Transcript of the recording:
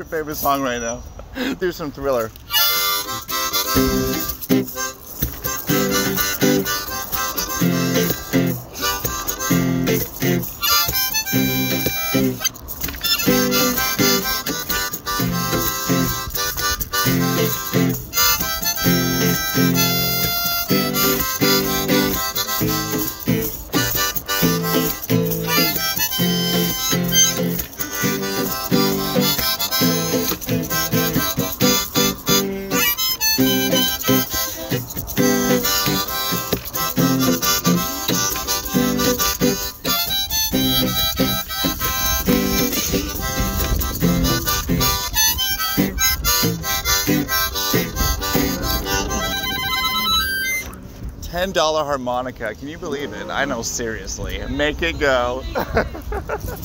Your favorite song right now? Do some thriller. $10 harmonica. Can you believe it? I know, seriously. Make it go.